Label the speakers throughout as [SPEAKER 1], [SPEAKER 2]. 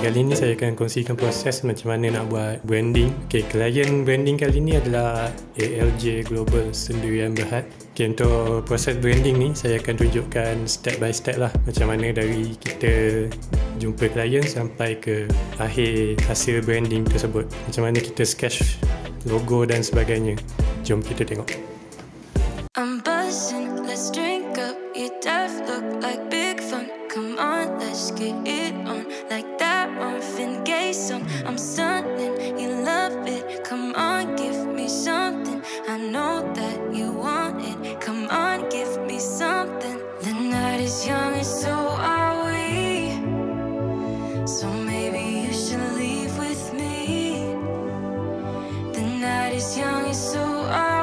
[SPEAKER 1] kali ni saya akan kongsikan proses macam mana nak buat branding. Okay, klien branding kali ni adalah ALJ Global Sendirian Berhad. Okay, untuk proses branding ni saya akan tunjukkan step by step lah macam mana dari kita jumpa klien sampai ke akhir hasil branding tersebut. Macam mana kita sketch logo dan sebagainya. Jom kita tengok.
[SPEAKER 2] I'm buzzing, let's drink up. You deaf look like big fun. Come on, let's get it on. on. I'm stunning, you love it. Come on, give me something. I know that you want it. Come on, give me something. The night is young and so are we. So maybe you should leave with me. The night is young and so are we.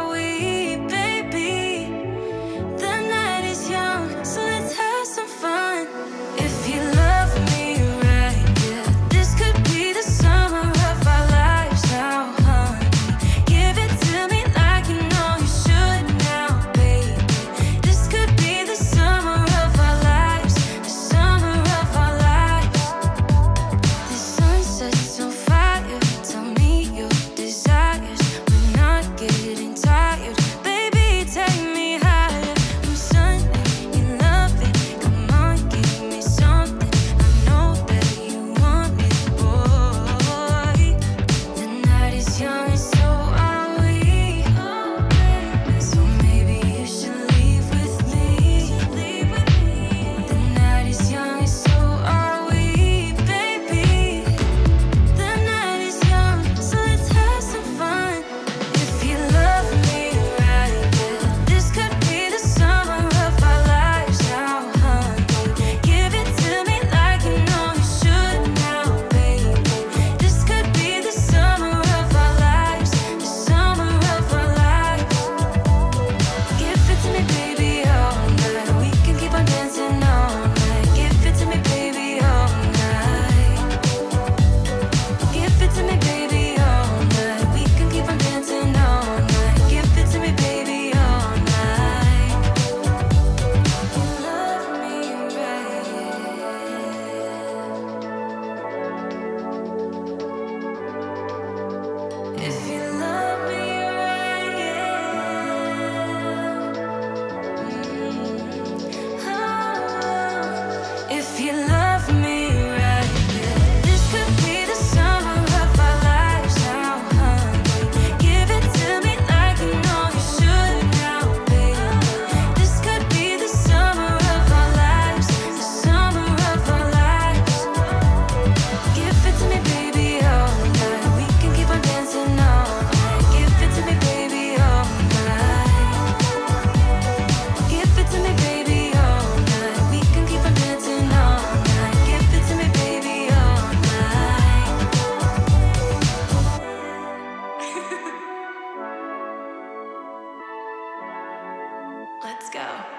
[SPEAKER 2] Let's go.